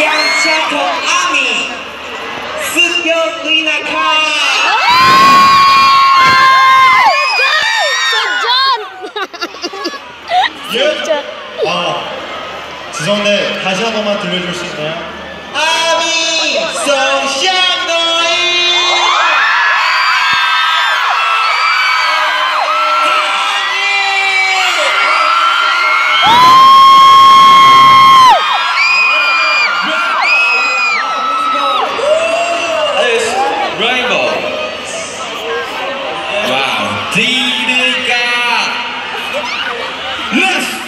경찰 동아미 습격 리나카 예? 진짜. 와. 지성네 다시 한 번만 들려줄 수 있나요? 아미 D メーカーナス